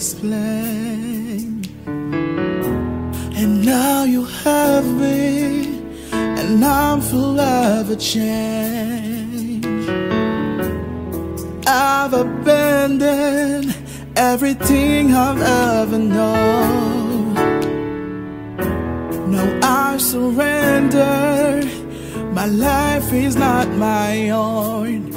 explain. And now you have me, and I'm forever changed. I've abandoned everything I've ever known. Now I surrender. My life is not my own.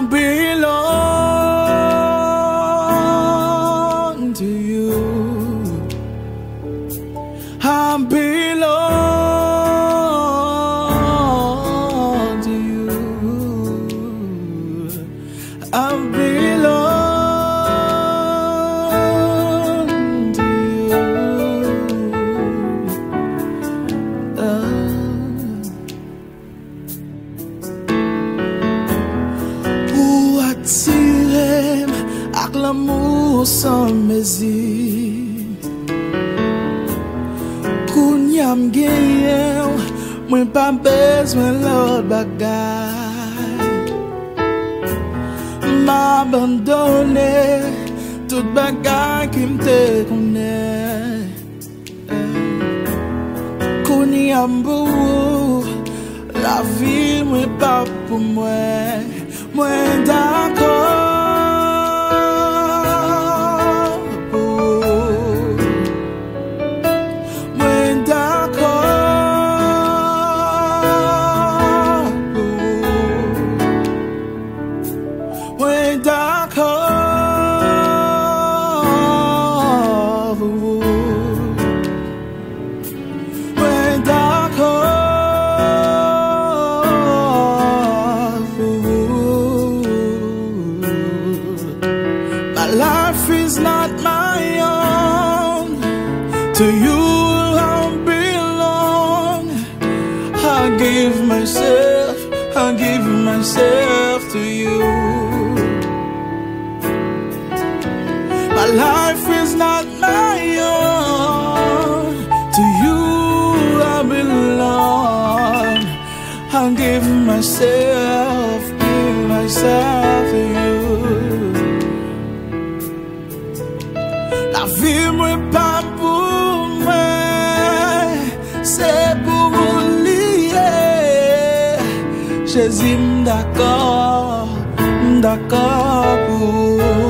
I mezi Koun yam genyew Mwen pa bezwen lor bagay. Ma abandone Tout bagay ki mte kone Koun yam bou La vi mwen pa pou mwen. Pou My life is not my own. To you I belong. I give myself, I give myself to you life is not my own. To you I belong. I give myself, give myself to you. La vie mwen pa pou mwen, se pou liye. Jésus m'dakor, m'dakor pou. Oh.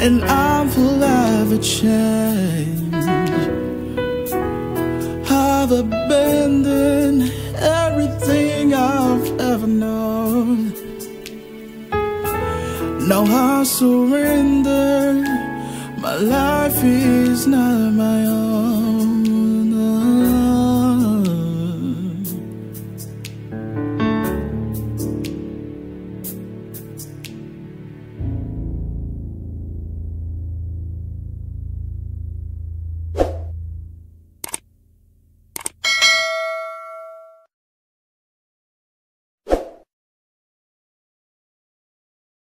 and I'm forever changed. I've abandoned everything I've ever known. Now I surrender. My life is not my own.